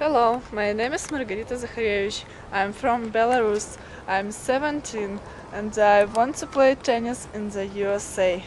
Hello, my name is Margarita Zakharevich. I'm from Belarus. I'm 17 and I want to play tennis in the USA.